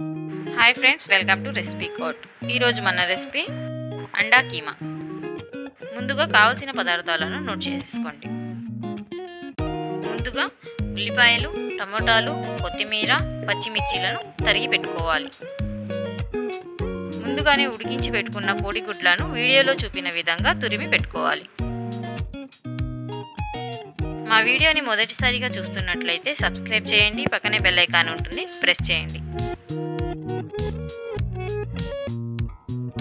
Hi friends welcome to recipe coat ఈరోజు మన recipe అండా కీమా. ముందుగా కావలసిన పదార్థాలను నోట్ చేసుకోండి. ముందుగా ఉల్లిపాయలు టమోటాలు కొత్తిమీర పచ్చిమిర్చీలను తరిగి పెట్టుకోవాలి. ముందుగానే ఉడికించి పెట్టుకున్న కోడిగుడ్లను వీడియోలో చూపిన విధంగా తురిమి పెట్టుకోవాలి. మా వీడియోని మొదటిసారిగా చూస్తున్నట్లయితే సబ్స్క్రైబ్ చేయండి పక్కనే బెల్ ఐకాన్ ఉంటుంది ప్రెస్ చేయండి.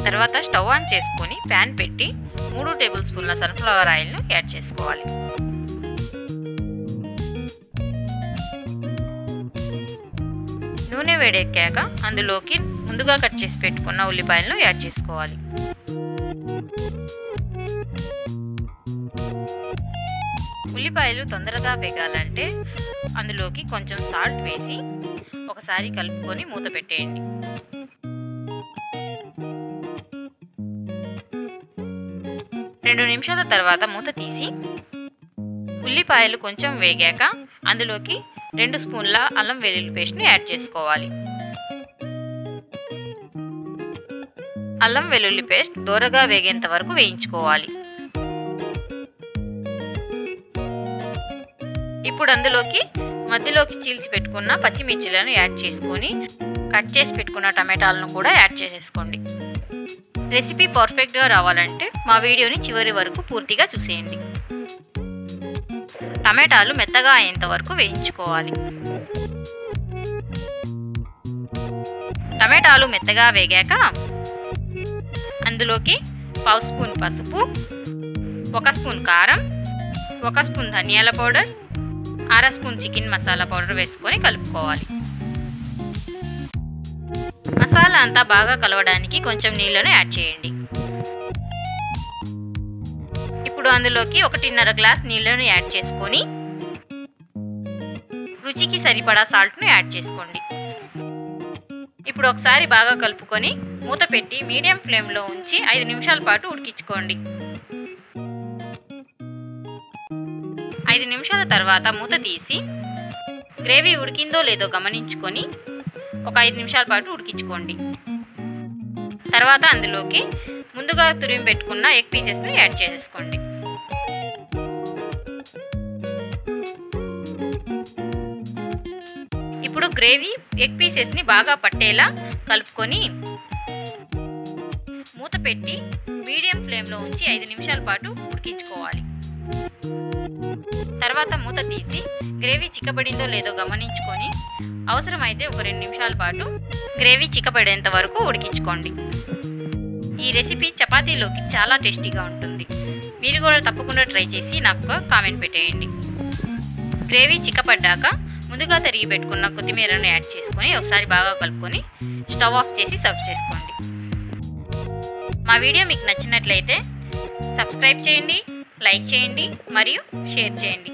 తర్వాత స్టవ్ ఆన్ చేసుకొని ప్యాన్ పెట్టి మూడు టేబుల్ స్పూన్ల సన్ఫ్లవర్ ఆయిల్ను యాడ్ చేసుకోవాలి. నూనె వేడెక్కాక అందులోకి ముందుగా కట్ చేసి పెట్టుకున్న ఉల్లిపాయలను యాడ్ చేసుకోవాలి. ఉల్లిపాయలు తొందరగా వేగాలంటే అందులోకి కొంచెం సాల్ట్ వేసి ఒకసారి కలుపుకొని మూత పెట్టేయండి. రెండు నిమిషాల తర్వాత మూత తీసి ఉల్లిపాయలు కొంచెం వేగాక అందులోకి రెండు స్పూన్ల అల్లం వెల్లుల్లి పేస్ట్ని యాడ్ చేసుకోవాలి. అల్లం వెల్లుల్లి పేస్ట్ దూరగా వేగేంత వరకు వేయించుకోవాలి. ఇప్పుడు అందులోకి మధ్యలోకి చీల్చి పెట్టుకున్న పచ్చిమిర్చిలను యాడ్ చేసుకొని కట్ చేసి పెట్టుకున్న టమాటాలను కూడా యాడ్ చేసేసుకోండి. రెసిపీ పర్ఫెక్ట్గా రావాలంటే మా వీడియోని చివరి వరకు పూర్తిగా చూసేయండి. టమాటాలు మెత్తగా అయ్యేంత వరకు వేయించుకోవాలి. టమాటాలు మెత్తగా వేగాక అందులోకి పావు స్పూన్ పసుపు ఒక స్పూన్ కారం ఒక స్పూన్ ధనియాల పౌడర్ అర స్పూన్ చికెన్ మసాలా పౌడర్ వేసుకొని కలుపుకోవాలి. మసాలా అంతా బాగా కలవడానికి కొంచెం నీళ్ళను యాడ్ చేయండి. ఇప్పుడు అందులోకి ఒకటిన్నర గ్లాస్ నీళ్ళను యాడ్ చేసుకొని రుచికి సరిపడా సాల్ట్ను యాడ్ చేసుకోండి. ఇప్పుడు ఒకసారి బాగా కలుపుకొని మూత పెట్టి మీడియం ఫ్లేమ్లో ఉంచి ఐదు నిమిషాల పాటు ఉడికించుకోండి. ఐదు నిమిషాల తర్వాత మూత తీసి గ్రేవీ ఉడికిందో లేదో గమనించుకొని ఒక ఐదు నిమిషాల పాటు ఉడికించుకోండి. తర్వాత అందులోకి ముందుగా తురిమి పెట్టుకున్న ఎగ్ పీసెస్ను యాడ్ చేసేసుకోండి. ఇప్పుడు గ్రేవీ ఎగ్ పీసెస్ని బాగా పట్టేలా కలుపుకొని మూత పెట్టి మీడియం ఫ్లేమ్లో ఉంచి ఐదు నిమిషాల పాటు ఉడికించుకోవాలి. తర్వాత మూత తీసి గ్రేవీ చిక్కబడిందో లేదో గమనించుకొని అవసరమైతే ఒక రెండు నిమిషాల పాటు గ్రేవీ చిక్కబడేంత వరకు ఉడికించుకోండి. ఈ రెసిపీ చపాతీలోకి చాలా టేస్టీగా ఉంటుంది. మీరు కూడా తప్పకుండా ట్రై చేసి నాకు ఒక కామెంట్ పెట్టేయండి. గ్రేవీ చిక్కపడ్డాక ముందుగా తరిగి పెట్టుకున్న కొత్తిమీరను యాడ్ చేసుకొని ఒకసారి బాగా కలుపుకొని స్టవ్ ఆఫ్ చేసి సర్వ్ చేసుకోండి. మా వీడియో మీకు నచ్చినట్లయితే సబ్స్క్రైబ్ చేయండి లైక్ చేయండి మరియు షేర్ చేయండి.